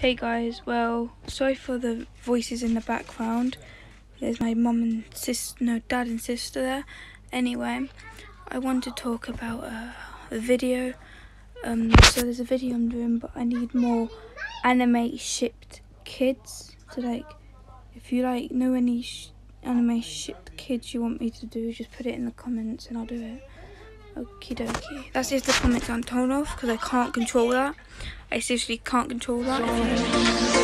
Hey guys, well, sorry for the voices in the background. There's my mum and sister, no, dad and sister there. Anyway, I want to talk about uh, a video. Um, so there's a video I'm doing, but I need more anime shipped kids. So like, if you like know any anime shipped kids you want me to do, just put it in the comments and I'll do it. Okie dokie. That's if the comments turned off because I can't control that. I seriously can't control that.